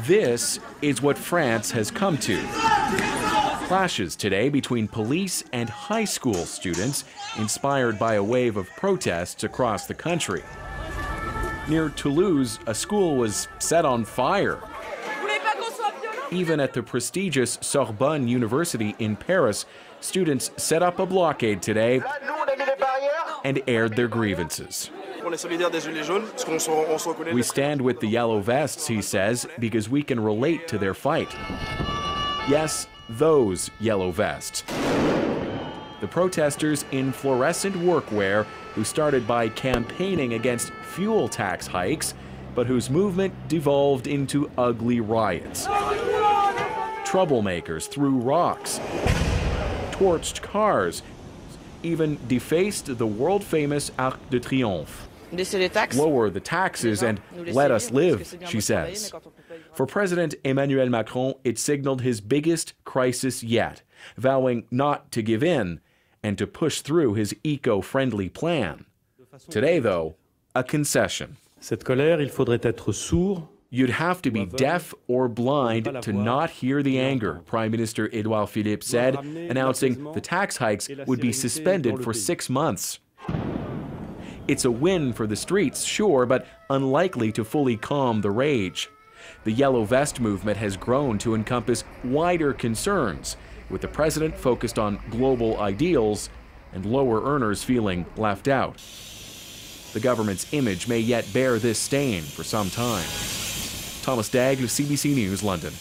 This is what France has come to. Clashes today between police and high school students, inspired by a wave of protests across the country. Near Toulouse, a school was set on fire. Even at the prestigious Sorbonne University in Paris, students set up a blockade today and aired their grievances. We stand with the yellow vests, he says, because we can relate to their fight. Yes, those yellow vests. The protesters in fluorescent workwear who started by campaigning against fuel tax hikes, but whose movement devolved into ugly riots. Troublemakers threw rocks, torched cars, even defaced the world famous Arc de Triomphe. Lower the taxes and let us live, she says. For President Emmanuel Macron, it signaled his biggest crisis yet, vowing not to give in and to push through his eco friendly plan. Today, though, a concession. Cette colère, il faudrait être sourd You'd have to be deaf or blind to not hear the anger, Prime Minister Edouard Philippe said, announcing the tax hikes would be suspended for six months. It's a win for the streets, sure, but unlikely to fully calm the rage. The Yellow Vest movement has grown to encompass wider concerns, with the president focused on global ideals and lower earners feeling left out. The government's image may yet bear this stain for some time. Thomas Daigle, CBC News, London.